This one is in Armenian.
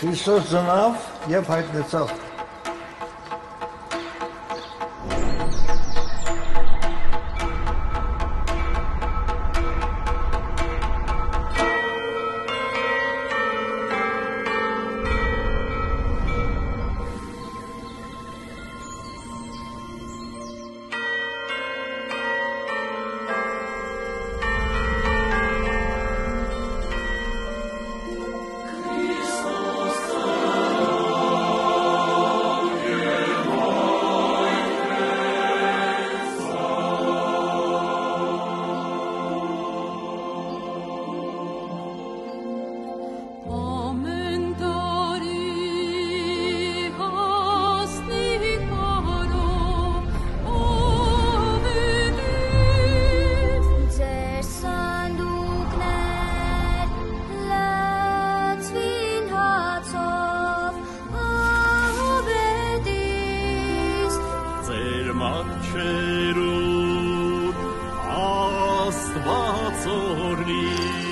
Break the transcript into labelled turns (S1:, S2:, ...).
S1: Հիսուս ծնավ եւ հայտնեցավ։ Քերուն աստված օրնի